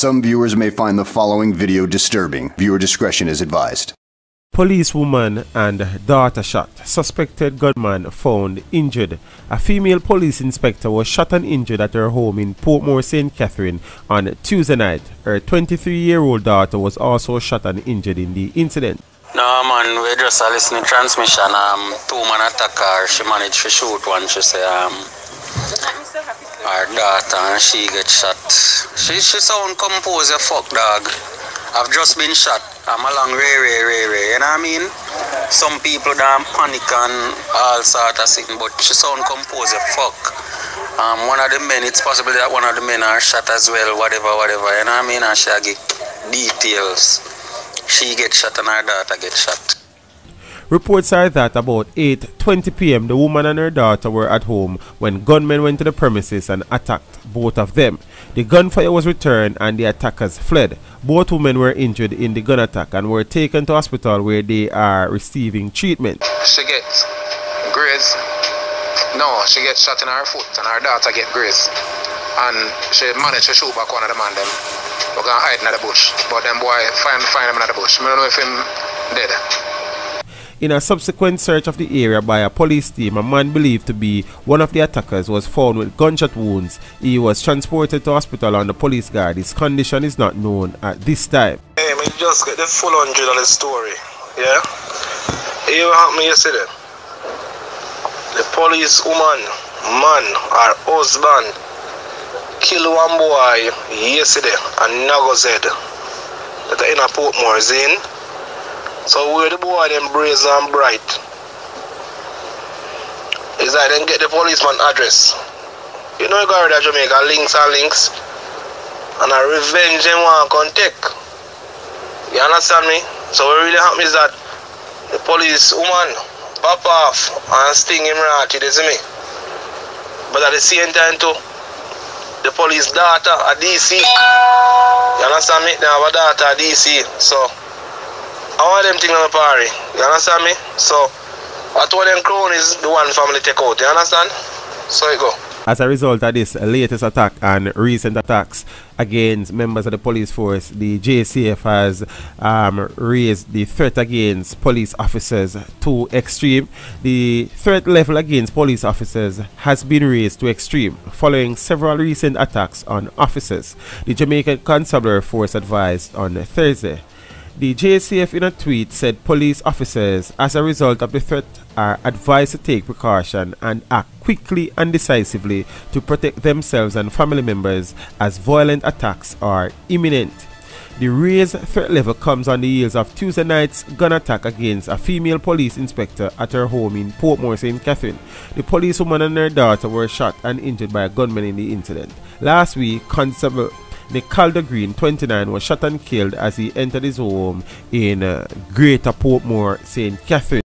Some viewers may find the following video disturbing. Viewer discretion is advised. Policewoman and daughter shot. Suspected gunman found injured. A female police inspector was shot and injured at her home in Portmore, St. Catherine on Tuesday night. Her 23 year old daughter was also shot and injured in the incident. No man, we just a listening transmission. Um, two man attack her. She managed to shoot one. She say um, her daughter and she get shot. She she sound composed. Fuck dog. I've just been shot. I'm along Ray Ray Ray Ray. You know what I mean? Some people damn panic and all sort of thing, but she sound composed. Fuck. Um, one of the men, it's possible that one of the men are shot as well. Whatever, whatever. You know what I mean? And she get details. She get shot and her daughter get shot. Reports are that about 8:20 p.m. the woman and her daughter were at home when gunmen went to the premises and attacked both of them. The gunfire was returned and the attackers fled. Both women were injured in the gun attack and were taken to hospital where they are receiving treatment. She gets graze. No, she gets shot in her foot and her daughter get graze. And she managed to shoot back one of the man them. We're gonna hide in the bush. But them boy find find him in the bush. I don't know if him dead. In a subsequent search of the area by a police team, a man believed to be one of the attackers was found with gunshot wounds. He was transported to hospital on the police guard. His condition is not known at this time. Hey, me just get the full hundred of story. Yeah? Here happened me yesterday. The police woman, man, or husband kill one boy yesterday and Nago said that in a Portmore Zane. So where the boy them brazen and bright is that then get the policeman address. You know you got to Jamaica links and links and a revenge them to take. You understand me? So what really happened is that the police woman pop off and sting him right, you see me? But at the same time too, the police daughter at DC. You understand me? They have a daughter at DC. So Want them things on the party. You understand me? So I told them cronies the one family take out. You understand? So it go. As a result of this latest attack and recent attacks against members of the police force, the JCF has um, raised the threat against police officers to extreme. The threat level against police officers has been raised to extreme following several recent attacks on officers. The Jamaican Constabulary Force advised on Thursday the JCF in a tweet said police officers, as a result of the threat, are advised to take precaution and act quickly and decisively to protect themselves and family members as violent attacks are imminent. The raised threat level comes on the heels of Tuesday night's gun attack against a female police inspector at her home in Portmore, St. Catherine. The policewoman and her daughter were shot and injured by a gunman in the incident. Last week, Constable Nicaldo Green, 29, was shot and killed as he entered his home in uh, Greater Portmore, St. Catherine.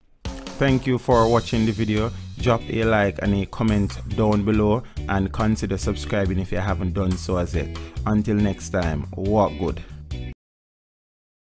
Thank you for watching the video. Drop a like and a comment down below and consider subscribing if you haven't done so as yet. Until next time, walk good.